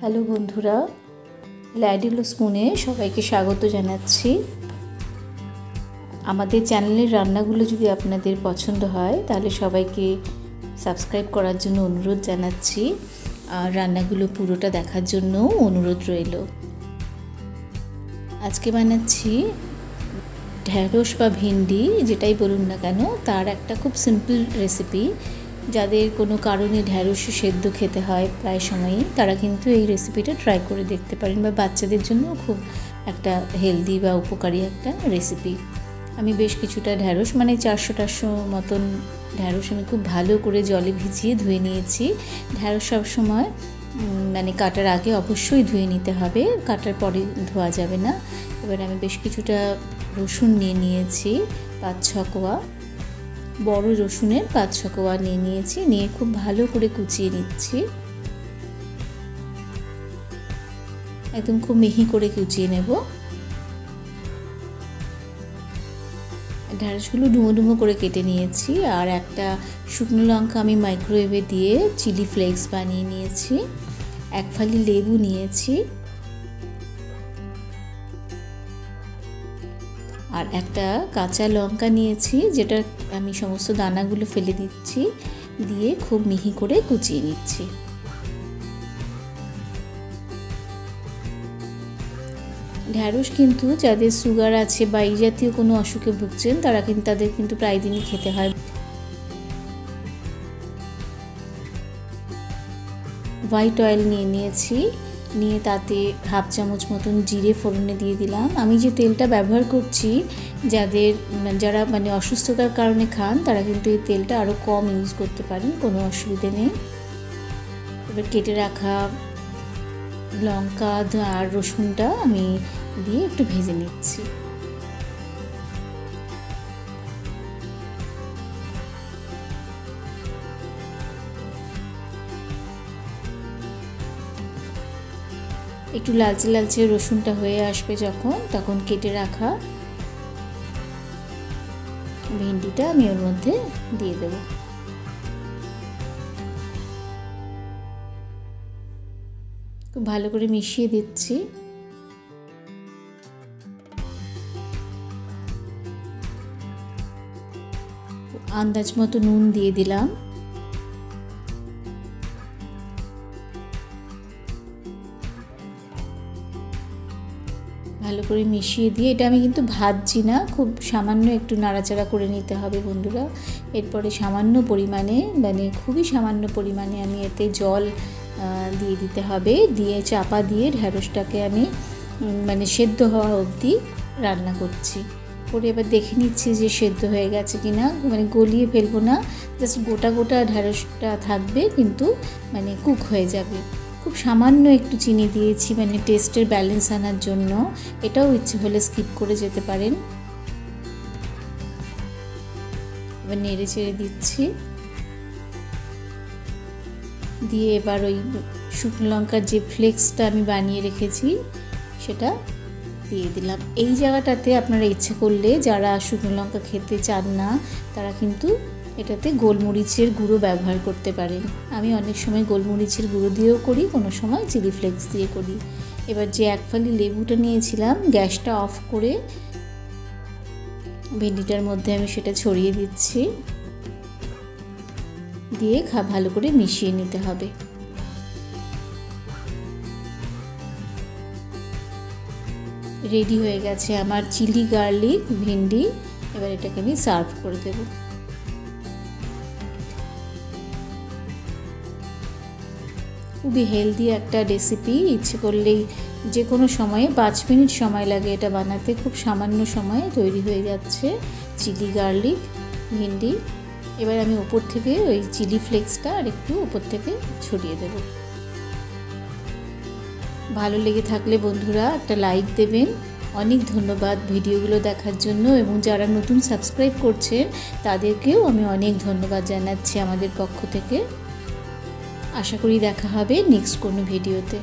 Hello বন্ধুরা ল্যাডিলো স্পুনে সবাইকে স্বাগত জানাচ্ছি। আমাদের চ্যানেলের রান্নাগুলো যদি আপনাদের পছন্দ হয়, তাহলে সবাইকে সাবস্ক্রাইব করার জন্য অনুরোধ জানাচ্ছি। আর রান্নাগুলো পুরোটা দেখার জন্যও অনুরোধ রইল। আজকে বানাচ্ছি ঢ্যাঁড়স বা ভিন্ডি, যেটাই বলুন না কেন, তার একটা খুব সিম্পল রেসিপি যাদের কোনো কারণে ঢ্যাঁড়স সেদ্ধ খেতে হয় প্রায় সময়ই, তারা কিন্তু এই রেসিপিটা ট্রাই করে দেখতে পারেন বা বাচ্চাদের জন্য খুব একটা হেলদি বা উপকারী একটা রেসিপি আমি বেশ কিছুটা ঢ্যাঁড়স মানে চারশো টারশো মতন ঢ্যাঁড়স আমি খুব ভালো করে জলে ভিজিয়ে ধুয়ে নিয়েছি। ঢ্যাঁড়স সবসময় মানে কাটার আগে অবশ্যই ধুয়ে নিতে হবে, কাটার পরে ধোয়া যাবে না। এবার আমি বেশ কিছুটা রসুন নিয়ে নিয়েছি, পাঁচ ছ কোয়া। বড় রসুনের পাঁচ কোয়া নিয়ে নিয়েছি, নিয়ে খুব ভালো করে কুচিয়ে নিচ্ছি। একদম খুব মিহি করে কুচিয়ে নেব। ঢ্যাঁড়সগুলো ডুমো ডুমো করে কেটে নিয়েছি, আর একটা শুকনো লঙ্কা আমি মাইক্রোওয়েভে দিয়ে চিলি ফ্লেক্স বানিয়ে নিয়েছি। এক ফালি লেবু নিয়েছি। আর একটা কাঁচা লঙ্কা নিয়েছি, যেটা আমি সমস্ত দানাগুলো ফেলে দিচ্ছি, দিয়ে খুব মিহি করে কুচিয়ে নিচ্ছি। ঢ্যাঁড়স কিন্তু যাদের সুগার আছে বা এই জাতীয় কোনো অসুখে ভুগছেন, তারা কিন্তু তাদের কিন্তু প্রায় দিনই খেতে হয়। হোয়াইট অয়েল নিয়ে নিয়েছি নিয়ে তাতে হাফ চামচ মতন জিরে ফোড়নে দিয়ে দিলাম। আমি যে তেলটা ব্যবহার করছি, যাদের যারা মানে অসুস্থতার কারণে খান, তারা কিন্তু এই তেলটা আরও কম ইউজ করতে পারেন, কোনো অসুবিধে নেই। এবার কেটে রাখা লঙ্কা আর রসুনটা আমি দিয়ে একটু ভেজে নিচ্ছি। একটু লালচে লালচে রসুনটা হয়ে আসবে যখন, তখন কেটে রাখা ভেন্ডিটা আমি ওর মধ্যে দিয়ে দেব। খুব ভালো করে মিশিয়ে দিচ্ছি। আন্দাজ মতো নুন দিয়ে দিলাম। ভালো করে মিশিয়ে দিয়ে, এটা আমি কিন্তু ভাজছি না, খুব সামান্য একটু নাড়াচাড়া করে নিতে হবে বন্ধুরা। এরপরে সামান্য পরিমাণে মানে খুবই সামান্য পরিমাণে আমি এতে জল দিয়ে দিতে হবে, দিয়ে চাপা দিয়ে ঢ্যাঁড়সটাকে আমি মানে সেদ্ধ হওয়া অবধি রান্না করছি। করে এবার দেখে নিচ্ছি যে সেদ্ধ হয়ে গেছে কি না মানে গলিয়ে ফেলব না, জাস্ট গোটা গোটা ঢ্যাঁড়সটা থাকবে কিন্তু মানে কুক হয়ে যাবে। খুব সামান্য একটু চিনি দিয়েছি মানে টেস্টের ব্যালেন্স আনার জন্য। এটাও ইচ্ছে হলে স্কিপ করে যেতে পারেন। এবার নেড়ে চেড়ে দিচ্ছি। দিয়ে এবার ওই শুকনো লঙ্কার যে ফ্লেক্সটা আমি বানিয়ে রেখেছি, সেটা দিয়ে দিলাম। এই জায়গাটাতে আপনারা ইচ্ছে করলে যারা শুকনো লঙ্কা খেতে চান না, তারা কিন্তু এটাতে গোলমরিচের গুঁড়ো ব্যবহার করতে পারেন। আমি অনেক সময় গোলমরিচের গুঁড়ো দিয়েও করি, কোনো সময় চিলি ফ্লেক্স দিয়ে করি। এবার যে এক ফালি লেবুটা নিয়েছিলাম, গ্যাসটা অফ করে ভেন্ডিটার মধ্যে আমি সেটা ছড়িয়ে দিচ্ছি। দিয়ে খা, ভালো করে মিশিয়ে নিতে হবে। রেডি হয়ে গেছে আমার চিলি গার্লিক ভেন্ডি। এবার এটাকে আমি সার্ভ করে দেবো। খুবই হেলদি একটা রেসিপি ইচ্ছে করলেই যে কোনো সময়ে পাঁচ মিনিট সময় লাগে এটা বানাতে। খুব সামান্য সময়ে তৈরি হয়ে যাচ্ছে চিলি গার্লিক ভিন্ডি। এবার আমি ওপর থেকে ওই চিলি ফ্লেক্সটা আর একটু ওপর থেকে ছড়িয়ে দেব। ভালো লেগে থাকলে বন্ধুরা একটা লাইক দেবেন। অনেক ধন্যবাদ ভিডিওগুলো দেখার জন্য এবং যারা নতুন সাবস্ক্রাইব করছেন, তাদেরকেও আমি অনেক ধন্যবাদ জানাচ্ছি আমাদের পক্ষ থেকে। আশা করি দেখা হবে নেক্সট কোনো ভিডিওতে